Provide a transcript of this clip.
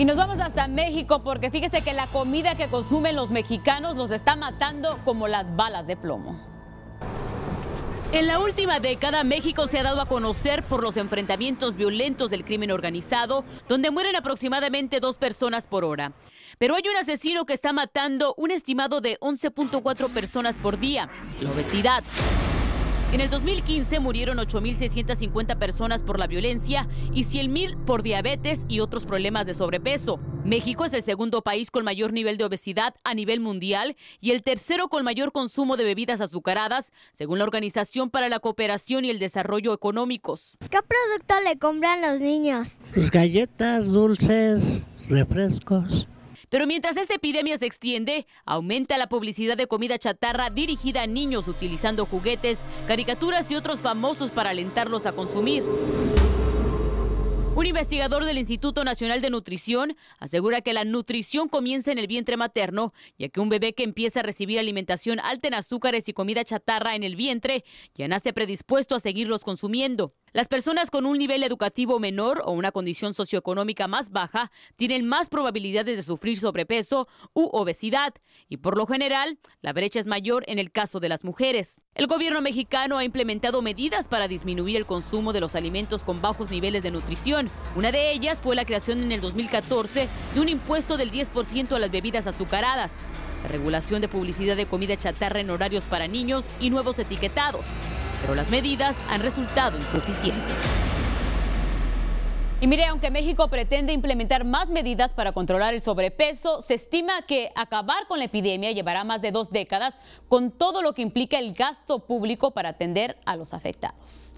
Y nos vamos hasta México porque fíjese que la comida que consumen los mexicanos los está matando como las balas de plomo. En la última década, México se ha dado a conocer por los enfrentamientos violentos del crimen organizado, donde mueren aproximadamente dos personas por hora. Pero hay un asesino que está matando un estimado de 11.4 personas por día, la obesidad. En el 2015 murieron 8.650 personas por la violencia y 100.000 por diabetes y otros problemas de sobrepeso. México es el segundo país con mayor nivel de obesidad a nivel mundial y el tercero con mayor consumo de bebidas azucaradas, según la Organización para la Cooperación y el Desarrollo Económicos. ¿Qué producto le compran los niños? Pues galletas, dulces, refrescos. Pero mientras esta epidemia se extiende, aumenta la publicidad de comida chatarra dirigida a niños utilizando juguetes, caricaturas y otros famosos para alentarlos a consumir. Un investigador del Instituto Nacional de Nutrición asegura que la nutrición comienza en el vientre materno, ya que un bebé que empieza a recibir alimentación alta en azúcares y comida chatarra en el vientre ya nace predispuesto a seguirlos consumiendo. Las personas con un nivel educativo menor o una condición socioeconómica más baja tienen más probabilidades de sufrir sobrepeso u obesidad y por lo general la brecha es mayor en el caso de las mujeres. El gobierno mexicano ha implementado medidas para disminuir el consumo de los alimentos con bajos niveles de nutrición. Una de ellas fue la creación en el 2014 de un impuesto del 10% a las bebidas azucaradas, la regulación de publicidad de comida chatarra en horarios para niños y nuevos etiquetados pero las medidas han resultado insuficientes. Y mire, aunque México pretende implementar más medidas para controlar el sobrepeso, se estima que acabar con la epidemia llevará más de dos décadas con todo lo que implica el gasto público para atender a los afectados.